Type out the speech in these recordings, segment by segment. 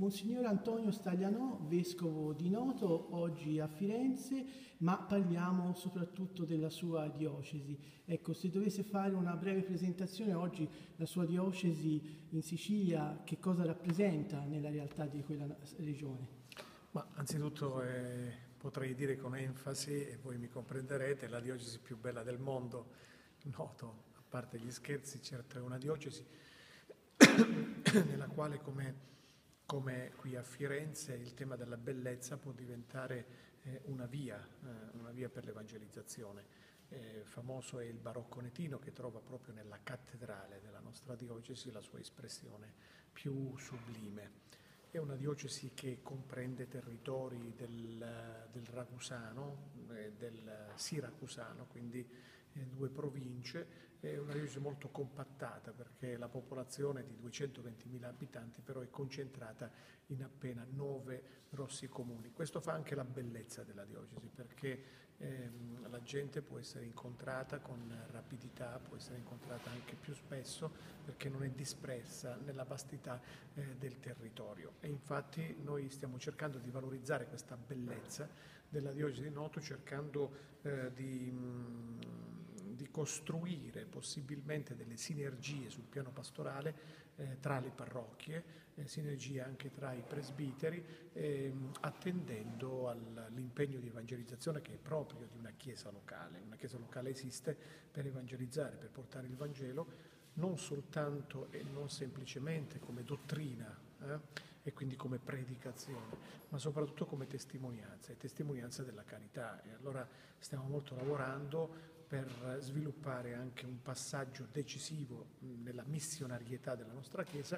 Monsignor Antonio Staglianò, vescovo di Noto, oggi a Firenze, ma parliamo soprattutto della sua diocesi. Ecco, se dovesse fare una breve presentazione oggi, la sua diocesi in Sicilia, che cosa rappresenta nella realtà di quella regione? Ma anzitutto eh, potrei dire con enfasi, e voi mi comprenderete, la diocesi più bella del mondo, Noto, a parte gli scherzi, certo è una diocesi nella quale come come qui a Firenze il tema della bellezza può diventare eh, una, via, eh, una via per l'evangelizzazione. Eh, famoso è il barocco netino che trova proprio nella cattedrale della nostra diocesi la sua espressione più sublime. È una diocesi che comprende territori del, del Ragusano, eh, del Siracusano, quindi eh, due province, è una diocesi molto compattata perché la popolazione di 220.000 abitanti però è concentrata in appena nove grossi comuni. Questo fa anche la bellezza della diocesi perché ehm, la gente può essere incontrata con rapidità, può essere incontrata anche più spesso perché non è dispersa nella vastità eh, del territorio. E infatti noi stiamo cercando di valorizzare questa bellezza della diocesi di Noto cercando eh, di... Mh, di costruire possibilmente delle sinergie sul piano pastorale eh, tra le parrocchie, eh, sinergie anche tra i presbiteri, eh, attendendo all'impegno di evangelizzazione che è proprio di una chiesa locale. Una chiesa locale esiste per evangelizzare, per portare il Vangelo non soltanto e non semplicemente come dottrina eh, e quindi come predicazione, ma soprattutto come testimonianza, e testimonianza della carità. E allora stiamo molto lavorando per sviluppare anche un passaggio decisivo nella missionarietà della nostra Chiesa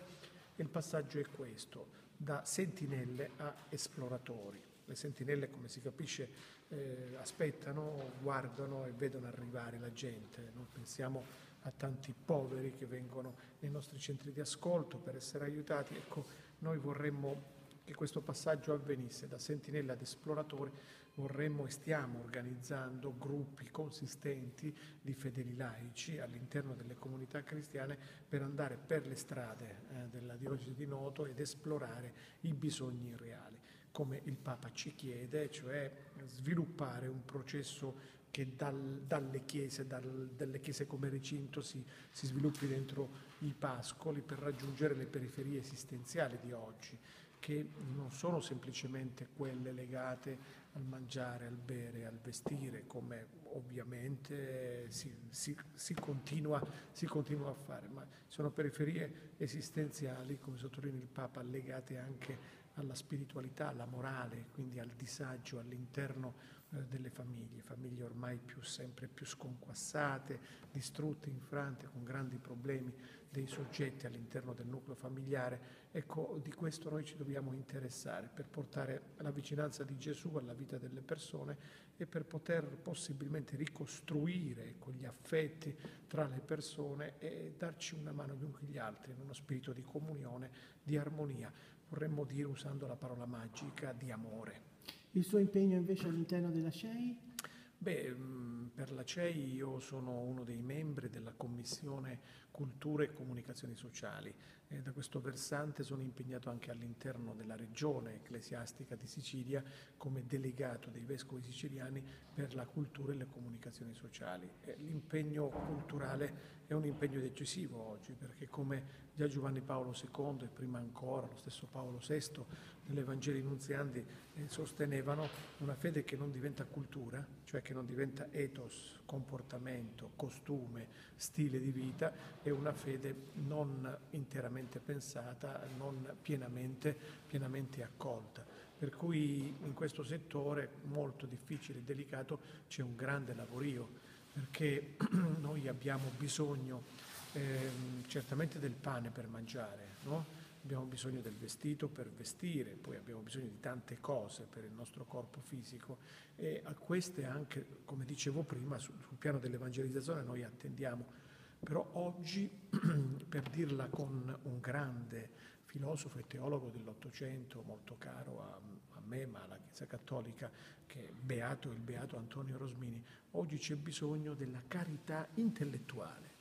e il passaggio è questo, da sentinelle a esploratori. Le sentinelle, come si capisce, eh, aspettano, guardano e vedono arrivare la gente. No? Pensiamo a tanti poveri che vengono nei nostri centri di ascolto per essere aiutati. Ecco, noi vorremmo che questo passaggio avvenisse da sentinelle ad esploratori vorremmo e stiamo organizzando gruppi consistenti di fedeli laici all'interno delle comunità cristiane per andare per le strade eh, della diocesi di Noto ed esplorare i bisogni reali, come il Papa ci chiede, cioè sviluppare un processo che dal, dalle chiese, dal, dalle chiese come recinto si, si sviluppi dentro i pascoli per raggiungere le periferie esistenziali di oggi che non sono semplicemente quelle legate al mangiare, al bere, al vestire, come ovviamente si, si, si, continua, si, continua, a fare, ma sono periferie esistenziali, come sottolinea il Papa, legate anche alla spiritualità, alla morale, quindi al disagio all'interno eh, delle famiglie, famiglie ormai più, sempre più sconquassate, distrutte, infrante, con grandi problemi dei soggetti all'interno del nucleo familiare. Ecco, di questo noi ci dobbiamo interessare per portare la vicinanza di Gesù alla vita delle persone e per poter possibilmente ricostruire ecco, gli affetti tra le persone e darci una mano gli uni con gli altri in uno spirito di comunione, di armonia, vorremmo dire usando la parola magica di amore. Il suo impegno invece all'interno della CEI? Beh, mm, per la CEI io sono uno dei membri della Commissione Cultura e Comunicazioni Sociali e da questo versante sono impegnato anche all'interno della regione ecclesiastica di Sicilia come delegato dei vescovi siciliani per la cultura e le comunicazioni sociali. L'impegno culturale è un impegno decisivo oggi perché come già Giovanni Paolo II e prima ancora lo stesso Paolo VI nell'Evangeli Nunziandi eh, sostenevano una fede che non diventa cultura, cioè che non diventa ethos, comportamento, costume, stile di vita, è una fede non interamente pensata, non pienamente, pienamente accolta. Per cui in questo settore molto difficile e delicato c'è un grande lavorio perché noi abbiamo bisogno eh, certamente del pane per mangiare, no? abbiamo bisogno del vestito per vestire, poi abbiamo bisogno di tante cose per il nostro corpo fisico e a queste anche, come dicevo prima, sul, sul piano dell'evangelizzazione noi attendiamo. Però oggi, per dirla con un grande filosofo e teologo dell'Ottocento, molto caro a, a me, ma alla Chiesa Cattolica, che è beato il beato Antonio Rosmini, oggi c'è bisogno della carità intellettuale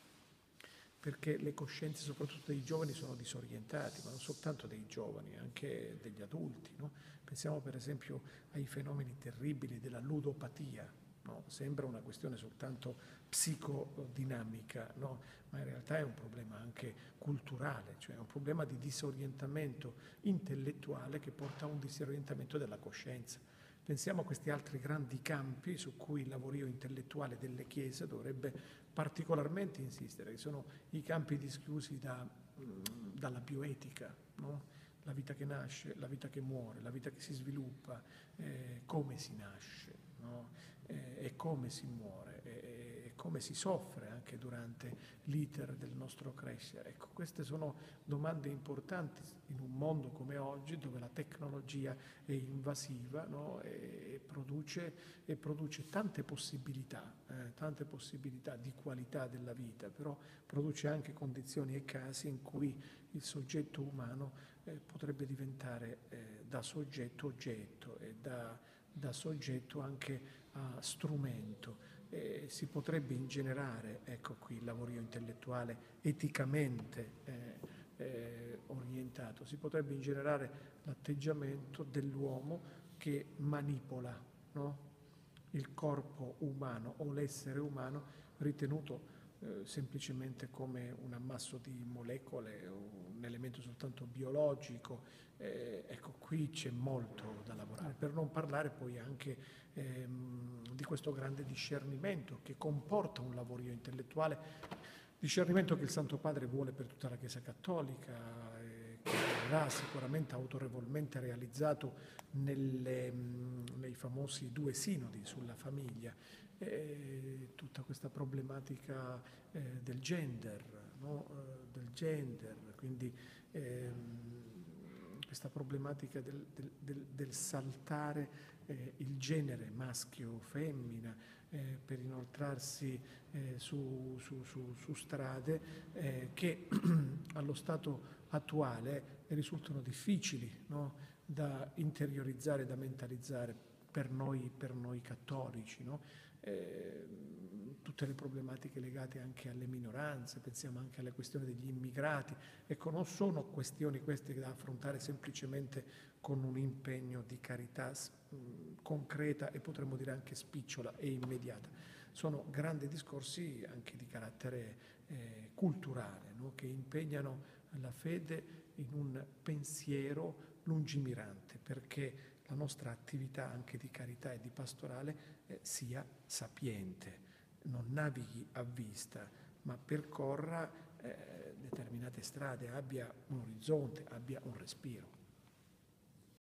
perché le coscienze, soprattutto dei giovani, sono disorientati, ma non soltanto dei giovani, anche degli adulti. No? Pensiamo per esempio ai fenomeni terribili della ludopatia. No? Sembra una questione soltanto psicodinamica, no? ma in realtà è un problema anche culturale, cioè un problema di disorientamento intellettuale che porta a un disorientamento della coscienza. Pensiamo a questi altri grandi campi su cui il lavorio intellettuale delle chiese dovrebbe particolarmente insistere, che sono i campi dischiusi da, mm, dalla bioetica, no? la vita che nasce, la vita che muore, la vita che si sviluppa, eh, come si nasce no? Eh, e come si muore e, e come si soffre anche durante l'iter del nostro crescere. Ecco, queste sono domande importanti in un mondo come oggi dove la tecnologia è invasiva no? e, produce, e, produce, tante possibilità, eh, tante possibilità di qualità della vita, però produce anche condizioni e casi in cui il soggetto umano eh, potrebbe diventare eh, da soggetto oggetto e da, da soggetto anche a strumento eh, si potrebbe ingenerare, ecco qui il lavorio intellettuale eticamente eh, eh, orientato, si potrebbe ingenerare l'atteggiamento dell'uomo che manipola no? il corpo umano o l'essere umano ritenuto eh, semplicemente come un ammasso di molecole un elemento soltanto biologico. Eh, ecco, qui c'è molto da lavorare, per non parlare poi anche ehm, di questo grande discernimento che comporta un lavorio intellettuale, discernimento che il Santo Padre vuole per tutta la Chiesa Cattolica, eh, che verrà sicuramente autorevolmente realizzato nelle, nei famosi due sinodi sulla famiglia, tutta questa problematica eh, del gender, no? Eh, del gender, quindi ehm, questa problematica del, del, del, saltare eh, il genere maschio o femmina eh, per inoltrarsi su, su, su, su, strade che allo stato attuale risultano difficili no? da interiorizzare, da mentalizzare per noi, per noi cattolici. No? Eh, tutte le problematiche legate anche alle minoranze, pensiamo anche alle questioni degli immigrati. Ecco, non sono questioni queste da affrontare semplicemente con un impegno di carità concreta e potremmo dire anche spicciola e immediata. Sono grandi discorsi anche di carattere eh, culturale, no? che impegnano la fede in un pensiero lungimirante, perché la nostra attività anche di carità e di pastorale eh, sia sapiente, non navighi a vista, ma percorra eh, determinate strade, abbia un orizzonte, abbia un respiro.